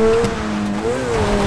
Oh,